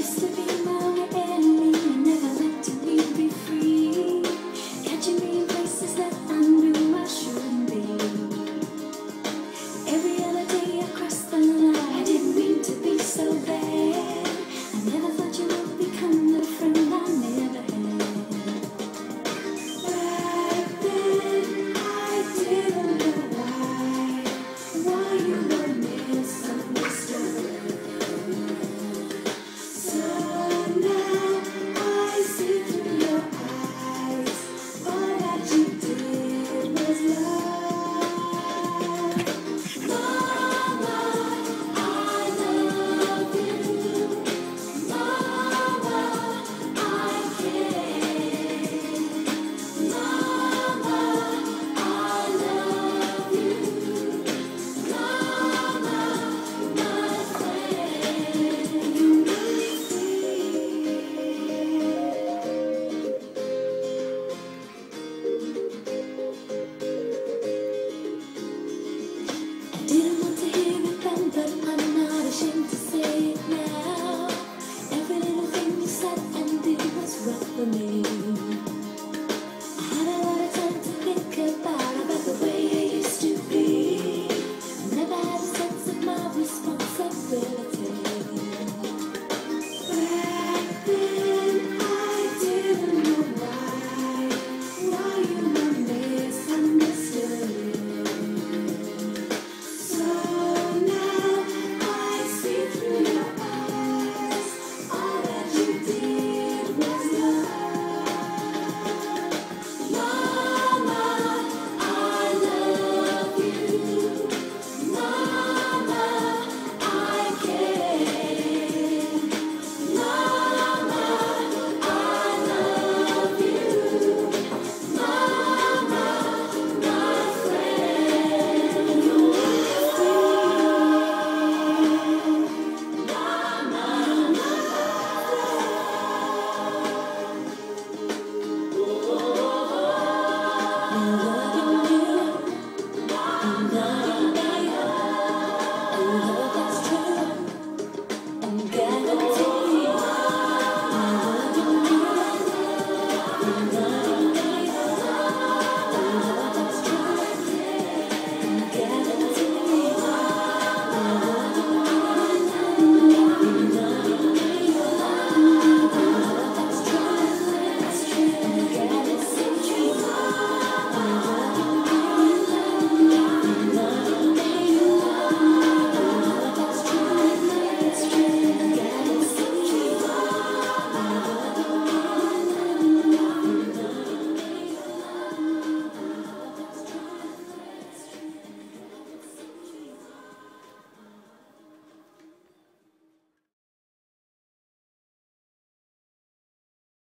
used to be my me.